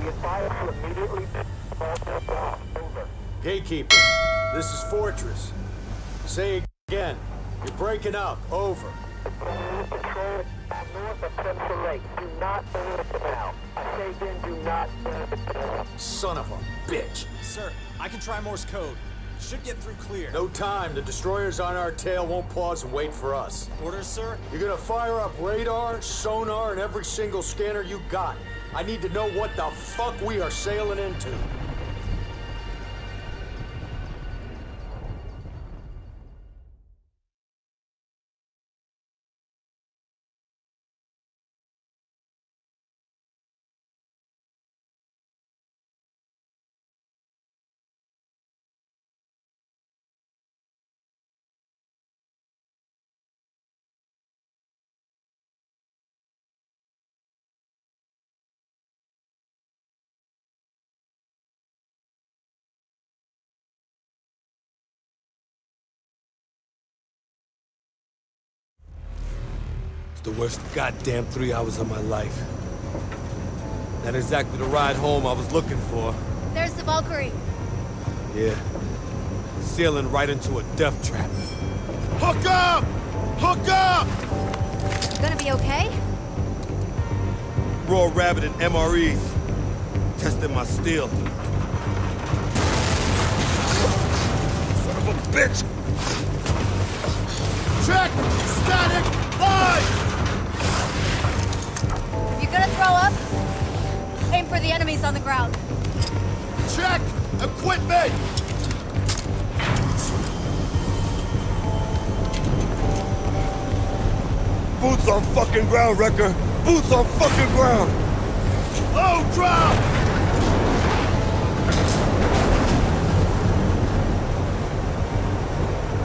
We advise you immediately over. Gatekeeper, this is Fortress. Say again. You're breaking up. Over. Patrol north of Central Lake. Do not enter the canal. I say again, do not enter the canal. Son of a bitch. Sir, I can try Morse code. Should get through clear. No time. The destroyers on our tail won't pause and wait for us. Orders, sir? You're gonna fire up radar, sonar, and every single scanner you got. I need to know what the fuck we are sailing into. It's the worst goddamn three hours of my life. Not exactly the ride home I was looking for. There's the Valkyrie. Yeah. Sailing right into a death trap. Hook up! Hook up! Gonna be okay? Raw Rabbit and MREs. Testing my steel. Son of a bitch! The enemies on the ground. Check! Equipment! Boots on fucking ground, Recker! Boots on fucking ground! Oh, drop!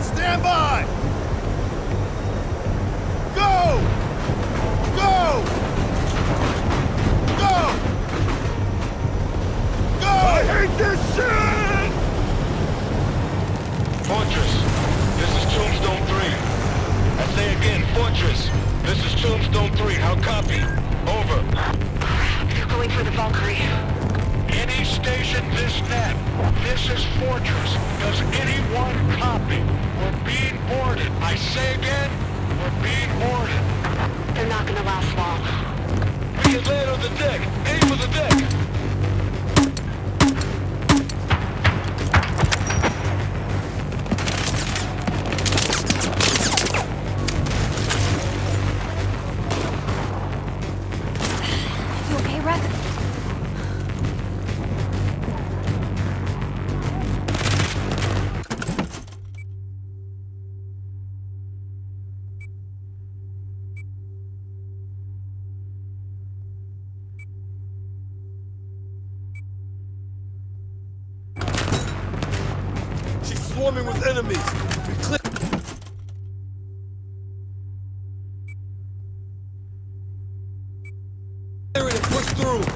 Stand by! Go! Go! Go! I hate this shit! Fortress, this is Tombstone 3. I say again, Fortress, this is Tombstone 3. How copy? Over. They're going for the Valkyrie. Any station this net. This is Fortress. Does anyone copy? We're being boarded. I say again, we're being boarded. They're not gonna last long. We can land on the deck. Aim for the deck. Swarming with enemies. We clear. And push through.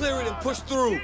Clear it and push through.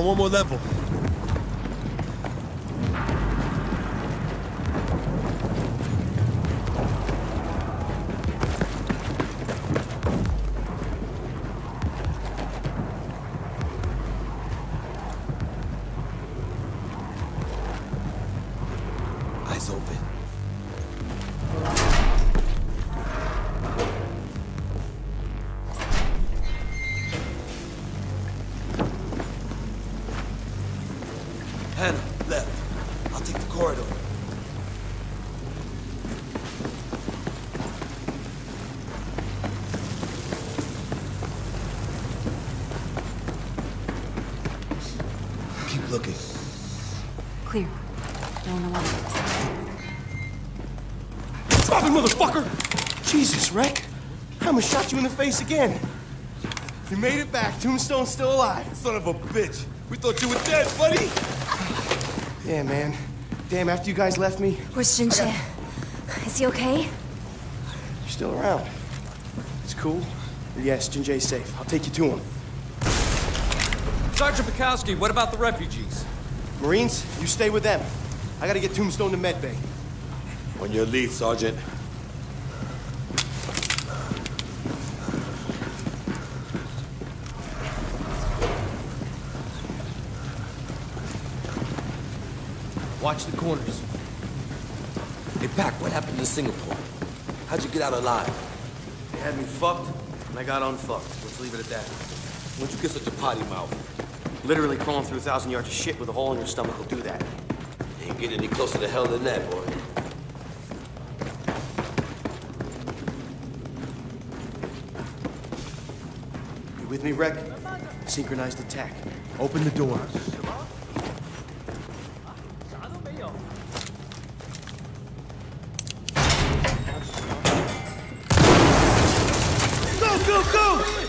Down one more level. Motherfucker! Jesus, Rick. I'ma shot you in the face again. You made it back. Tombstone's still alive. Son of a bitch. We thought you were dead, buddy. Yeah, man. Damn, after you guys left me, Where's Shinche? Is he okay? still around. It's cool. But yes, Jin Jié's safe. I'll take you to him. Sergeant Bukowski, what about the refugees? Marines, you stay with them. I gotta get Tombstone to medbay. On your lead, Sergeant. Watch the corners. Hey, Pac, what happened to Singapore? How'd you get out alive? They had me fucked, and I got unfucked. Let's leave it at that. When'd you get such a potty mouth? Literally crawling through a thousand yards of shit with a hole in your stomach will do that. Ain't getting any closer to hell than that, boy. You with me, Rec? Synchronized attack. Open the door. Go, go, go!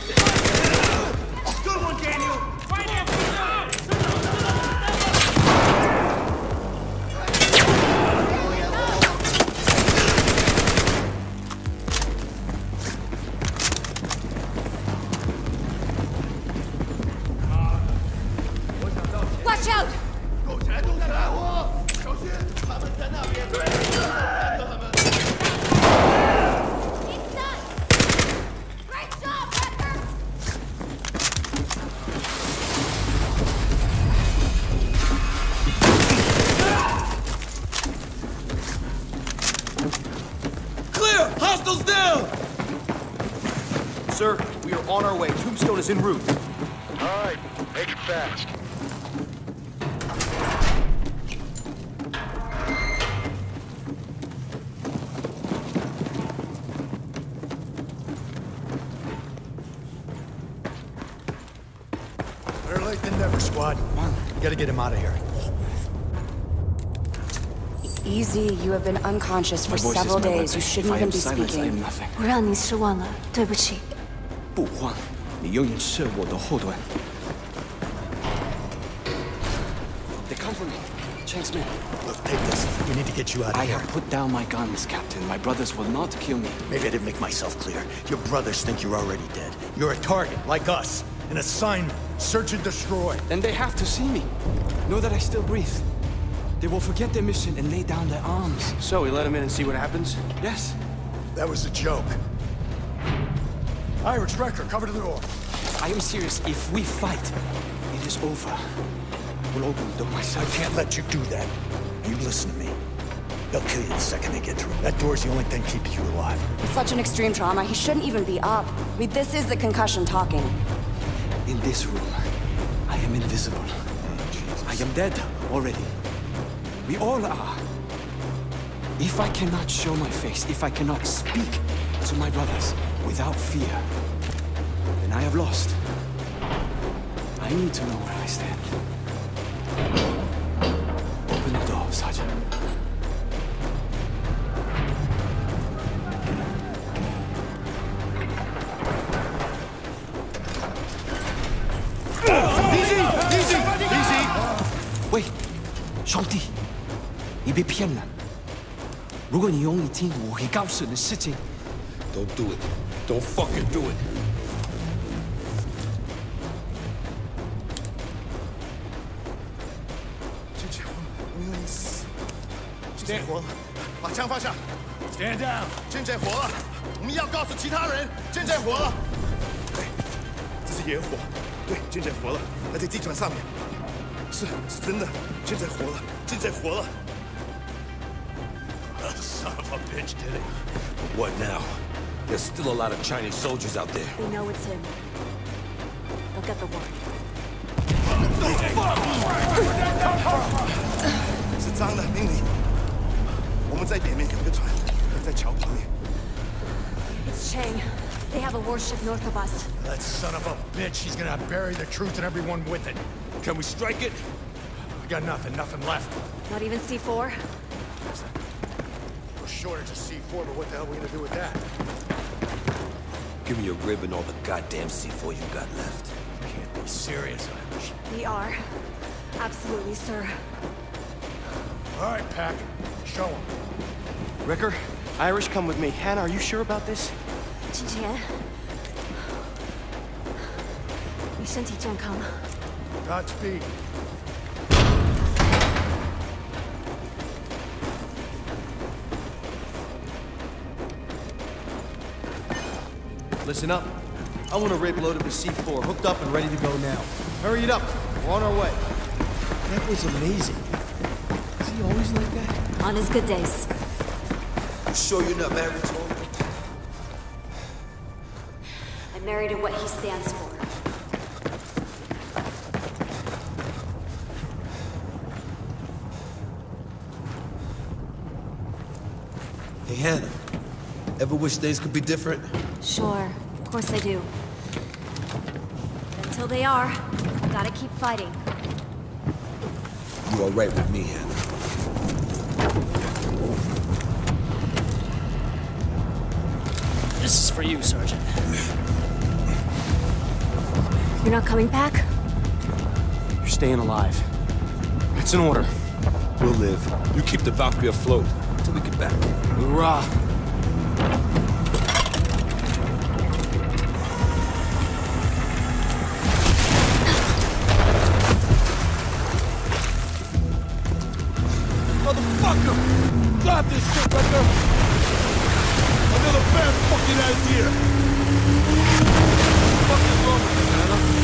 Sir, we are on our way. Tombstone is en route. All right, make it fast. Better late than never, squad. You gotta get him out of here. Easy, you have been unconscious for several days. You shouldn't even be silence, speaking. We're on Nisrawala, Doibuchi 不起。不慌，你永远是我的后盾。They come for me, Chang's men. Look, take this. We need to get you out of I here. have put down my guns, Captain. My brothers will not kill me. Maybe I didn't make myself clear. Your brothers think you're already dead. You're a target, like us. An assignment. Search and destroy. Then they have to see me. Know that I still breathe. They will forget their mission and lay down their arms. So, we let him in and see what happens? Yes. That was a joke. Irish Recker, cover to the door. I am serious. If we fight, it is over. We'll open the door myself. I can't let you do that. You listen to me. They'll kill you the second they get through. That door's the only thing keeping you alive. With such an extreme trauma, he shouldn't even be up. I mean, this is the concussion talking. In this room, I am invisible. Oh, I am dead already. We all are. If I cannot show my face, if I cannot speak to my brothers without fear, then I have lost. I need to know where I stand. Open the door, Sergeant. Easy! 喂，兄弟，你被骗了。如果你愿意听，我会告诉你的事情。 Don't do it. Don't fucking do it. 今天活了，把枪放下。Stand down。健健活了，我们要告诉其他人，健健活了。对，这是野火。对，健健活了，还在机船上面。是，是真的，健健活了，健健活了。Son of a bitch did it. What now? There's still a lot of Chinese soldiers out there. We know it's him. They'll get the word. 是脏的，命令。It's Chang. They have a warship north of us. That son of a bitch. He's gonna bury the truth and everyone with it. Can we strike it? We got nothing. Nothing left. Not even C4? We're shortage of C4, but what the hell are we gonna do with that? Give me your rib and all the goddamn C4 you got left. You can't be serious, Irish. We are. Absolutely, sir. All right, Pac. Show him. Ricker, Irish, come with me. Hannah, are you sure about this? Jijian. We sent Jijian come. Godspeed. Listen up. I want a rig loaded with C4, hooked up and ready to go now. Hurry it up. We're on our way. That was amazing. Is he always like that? On his good days. You sure you're not married to him? I'm married to what he stands for. Hey, Hannah. Ever wish things could be different? Sure, of course I do. Until they are, gotta keep fighting. You are right with me, Hannah? For you, Sergeant. You're not coming back? You're staying alive. It's an order. We'll live. You keep the Valkyrie afloat until we get back. Hoorah! Motherfucker! Drop this shit, Recker! Another bad fucking idea! What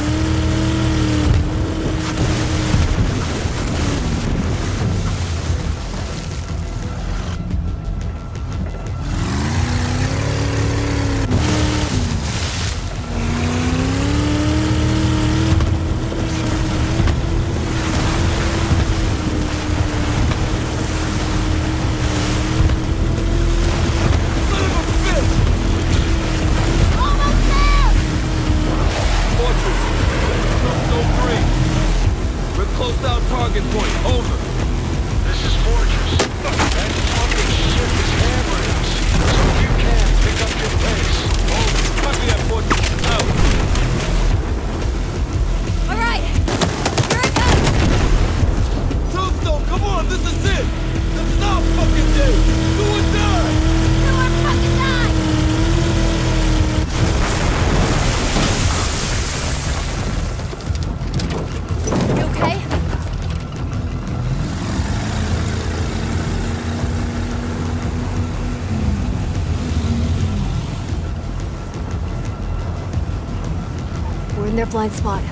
Their blind spot.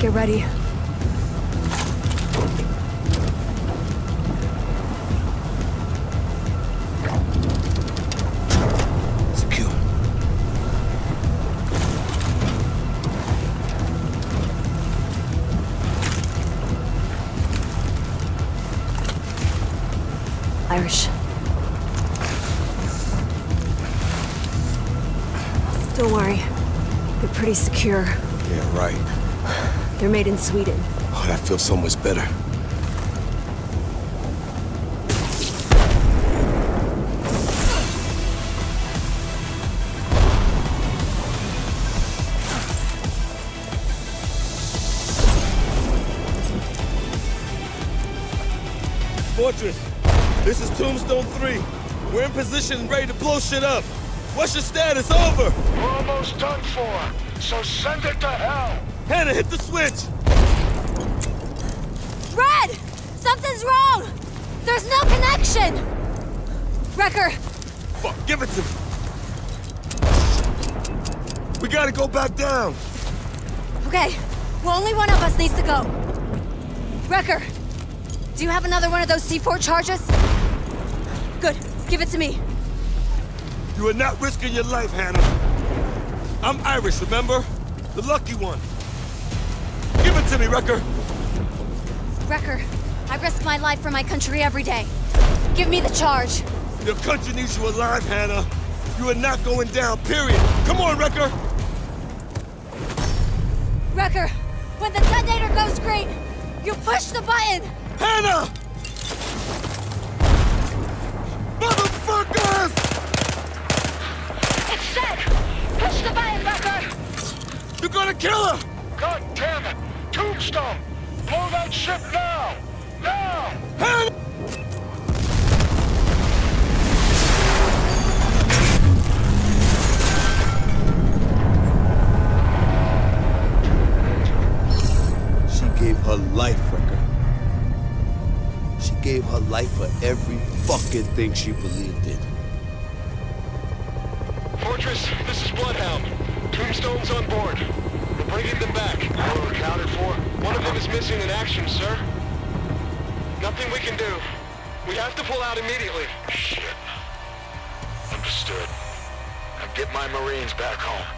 Get ready. Secure. Irish. Don't worry. They're pretty secure. Yeah, right. They're made in Sweden. Oh, that feels so much better. Fortress, this is Tombstone 3. We're in position and ready to blow shit up. What's your status? Over! We're almost done for. So send it to hell. Hannah, hit the switch! Red! Something's wrong! There's no connection! Recker, Fuck, give it to me. We gotta go back down. okay. Well, only one of us needs to go. Recker, do you have another one of those C4 charges? Good. Give it to me. You are not risking your life, Hannah. I'm Irish, remember? The lucky one. Give it to me, Recker. Recker, I risk my life for my country every day. Give me the charge. Your country needs you alive, Hannah. You are not going down, period. Come on, Recker. Recker, when the detonator goes green, you push the button! Hannah! Motherfuckers! It's set. Push the button, Becker. You're gonna kill her! God damn it. Tombstone! Blow that ship now! Now! She gave her life, Recker. She gave her life for every fucking thing she believed in. Fortress, this is Bloodhound. Tombstone's on board. Bringing them back. All accounted for? One of them is missing in action, sir. Nothing we can do. We have to pull out immediately. Shit. Understood. Now get my Marines back home.